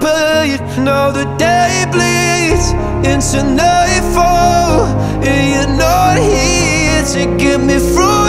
pain Now the day bleeds into nightfall. And you're not here to get me through